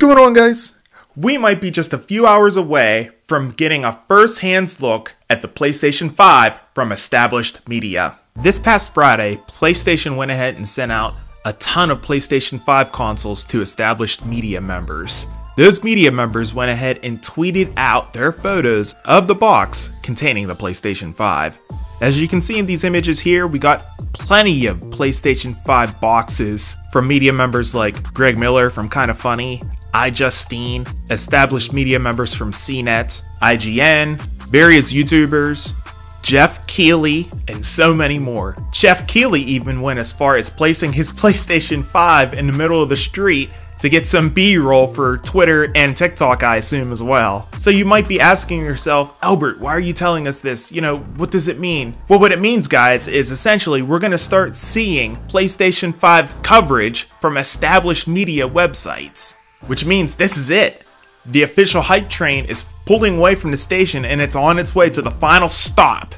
going on, guys? We might be just a few hours away from getting a first hand look at the PlayStation 5 from established media. This past Friday, PlayStation went ahead and sent out a ton of PlayStation 5 consoles to established media members. Those media members went ahead and tweeted out their photos of the box containing the PlayStation 5. As you can see in these images here, we got plenty of PlayStation 5 boxes from media members like Greg Miller from Kinda Funny, iJustine, established media members from CNET, IGN, various YouTubers, Geoff Keighley, and so many more. Geoff Keighley even went as far as placing his PlayStation 5 in the middle of the street to get some B-roll for Twitter and TikTok, I assume, as well. So you might be asking yourself, Albert, why are you telling us this? You know, what does it mean? Well, what it means, guys, is essentially we're to start seeing PlayStation 5 coverage from established media websites, which means this is it. The official hype train is pulling away from the station and it's on its way to the final stop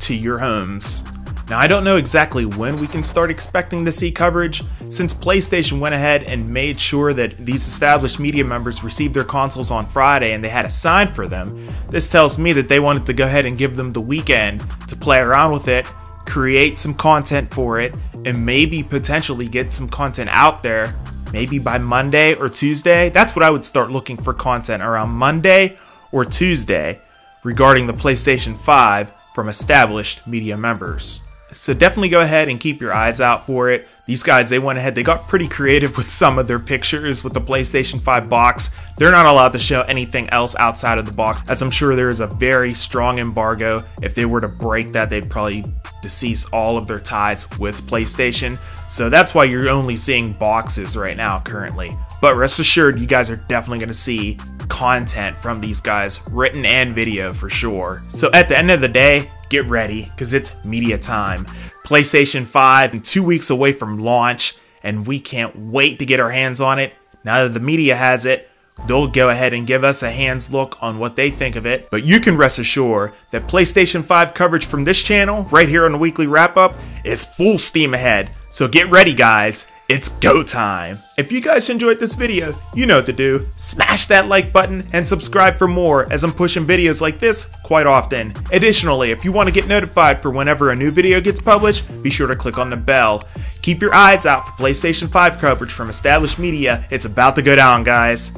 to your homes. Now, I don't know exactly when we can start expecting to see coverage, since PlayStation went ahead and made sure that these established media members received their consoles on Friday and they had a sign for them. This tells me that they wanted to go ahead and give them the weekend to play around with it, create some content for it, and maybe potentially get some content out there maybe by Monday or Tuesday. That's what I would start looking for content around Monday or Tuesday regarding the PlayStation 5 from established media members. So definitely go ahead and keep your eyes out for it. These guys, they went ahead, they got pretty creative with some of their pictures with the PlayStation 5 box. They're not allowed to show anything else outside of the box, as I'm sure there is a very strong embargo. If they were to break that, they'd probably decease all of their ties with PlayStation. So that's why you're only seeing boxes right now currently. But rest assured, you guys are definitely going to see content from these guys, written and video for sure. So at the end of the day, get ready because it's media time. PlayStation 5 and two weeks away from launch, and we can't wait to get our hands on it. Now that the media has it, They'll go ahead and give us a hands look on what they think of it, but you can rest assured that PlayStation 5 coverage from this channel, right here on the weekly wrap up, is full steam ahead. So get ready, guys. It's go time! If you guys enjoyed this video, you know what to do. Smash that like button and subscribe for more as I'm pushing videos like this quite often. Additionally, if you want to get notified for whenever a new video gets published, be sure to click on the bell. Keep your eyes out for PlayStation 5 coverage from established media. It's about to go down, guys.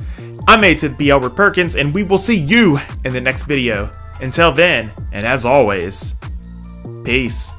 I'm Ated B. Albert Perkins, and we will see you in the next video. Until then, and as always, peace.